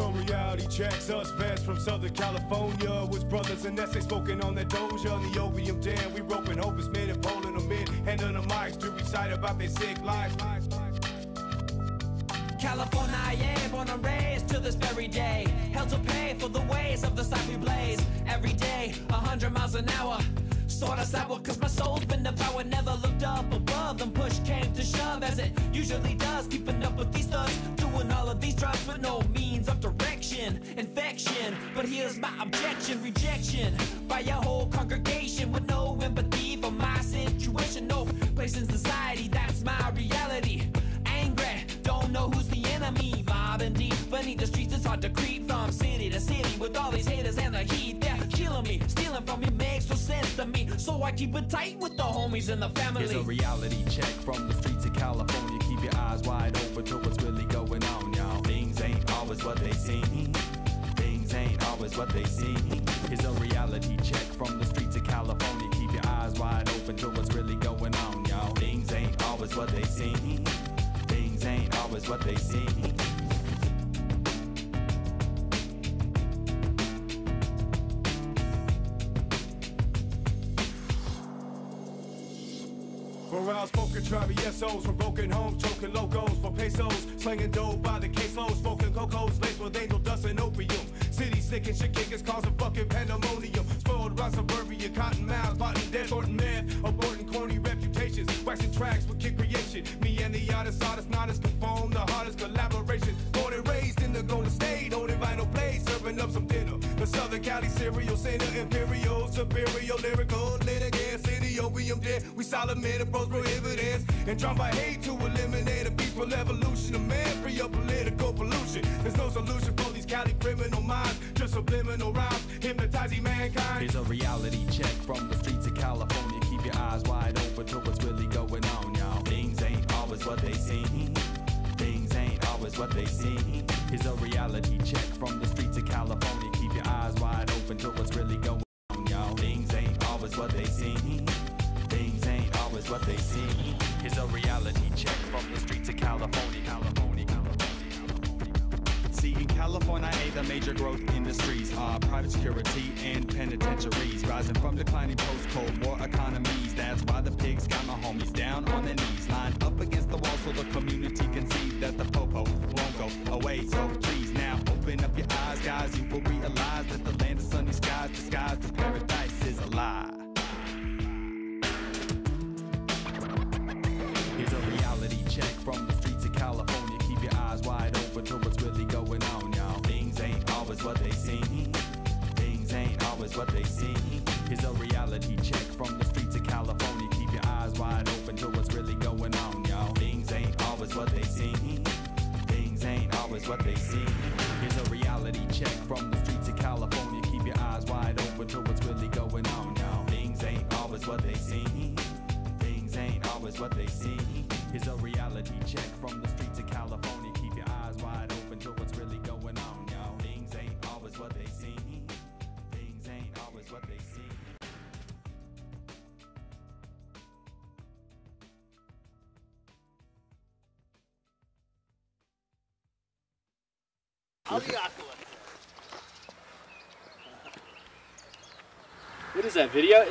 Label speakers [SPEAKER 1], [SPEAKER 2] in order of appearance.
[SPEAKER 1] Some reality checks us vets from Southern California. Was brothers and essays smoking on that doja. On the opium den, we roping hopeless men and pulling them in. Handing the mics to recite about their sick lives.
[SPEAKER 2] California, I am born and raised to this very day. Hell to pay for the ways of the side we blaze. Every day, a hundred miles an hour. Sorta sour, cause my soul's been devoured. Never looked up above, then push came to shove, as it usually does. Keeping up with these thugs, But here's my objection rejection by your whole congregation with no empathy for my situation. No place in society, that's my reality. Angry, don't know who's the enemy. Mobbing deep beneath the streets, it's hard to creep from city to city with all these haters and the heat. They're killing me, stealing from me makes no sense to me. So I keep it tight with the homies and the family.
[SPEAKER 3] Here's a reality check from the streets of California. Keep your eyes wide open to what's really going on, y'all. Things ain't always what they seem. Always what they seem. Here's a reality check from the streets of California. Keep your eyes wide open to what's really going on, y'all. Things ain't always what they seem. Things ain't always what they seem.
[SPEAKER 1] We're outspoken traviesos from broken homes, choking logos for pesos, slinging dope by the caseload, smoking cocos laced with angel sick and shit kickers causing fucking pandemonium. Spoiled around suburbia, cotton mouths, plotting death, sorting meth, aborting corny reputations, waxing tracks with kick creation. Me and the artist, artist, not as conform, the hardest collaboration. Born and raised in the Golden State, holding vinyl plays, serving up some dinner. The Southern Cali cereal center, imperial, superior, lyrical, litigant, city, oh, opium den. We solid men, approach prohibitants, and trying by hate to eliminate a peaceful evolution of man, free of political pollution. There's no solution for these Cali criminal minds, just subliminal rhymes, hypnotizing mankind.
[SPEAKER 3] Here's a reality check from the streets of California. Keep your eyes wide open to what's really going on, y'all. Things ain't always what they seem. Things ain't always what they seem. Here's a reality check from the streets of California. Keep your eyes wide open to what's really going on, y'all. Things ain't always what they seem. Things ain't always what they seem. Here's a reality check from the streets of California. California, in California, A, the major growth industries are private security and penitentiaries, rising from declining post-Cold War economies. That's why the pigs got my homies down on their knees, lined up against the wall so the community can see that the popo won't go away. So please now open up your eyes, guys. You always what they seem. Here's a reality check from the streets of California. Keep your eyes wide open to what's really going on, y'all. Things ain't always what they seem. Things ain't always what they seem. Here's a reality check from the streets of California. Keep your eyes wide open to what's really going on, y'all. Things ain't always what they seem. Things ain't always what they seem. Here's a reality check from the streets of California.
[SPEAKER 4] What is that video?